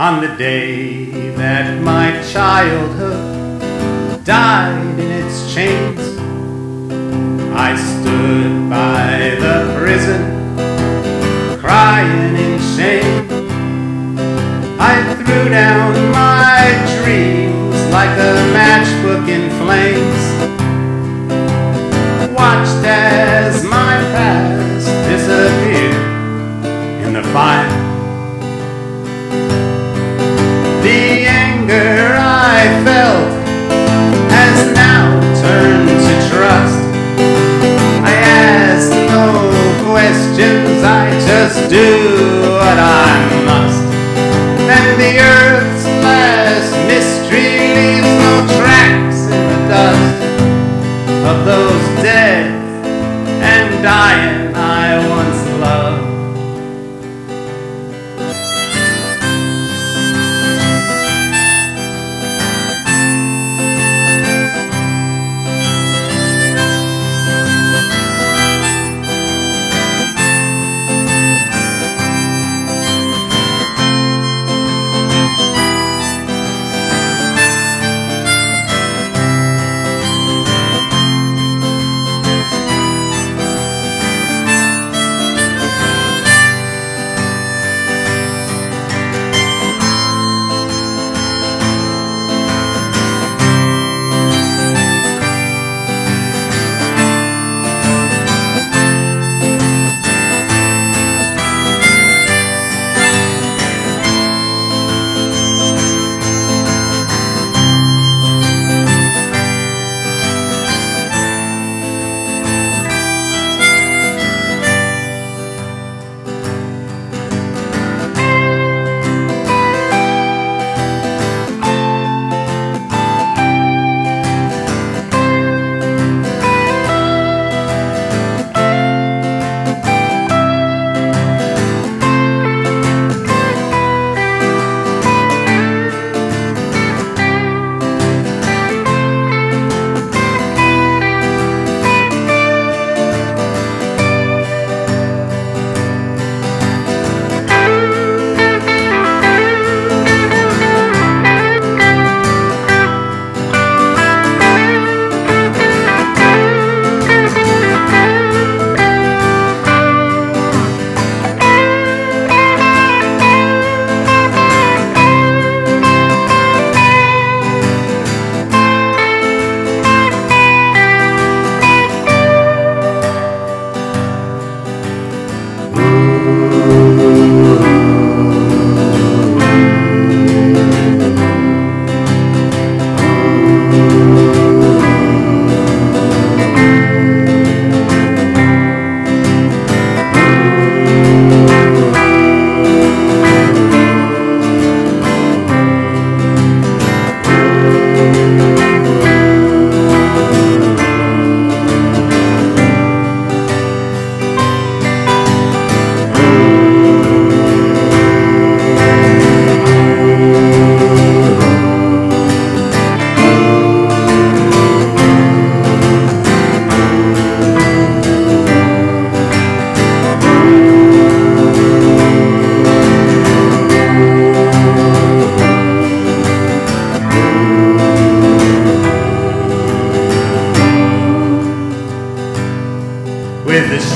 On the day that my childhood died in its chains, I stood by the prison, crying in shame. I threw down my dreams like a matchbook in flames. Watched as my past disappeared in the fire.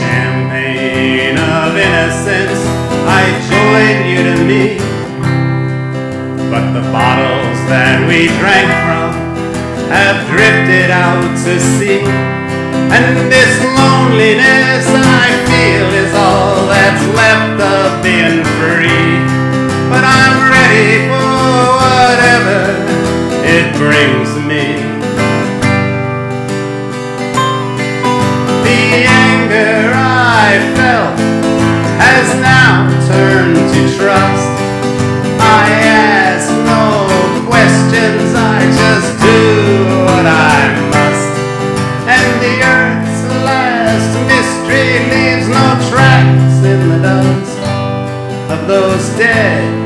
Champagne of innocence, I join you to me. But the bottles that we drank from have drifted out to sea. And this loneliness I feel is all that's left of being those dead.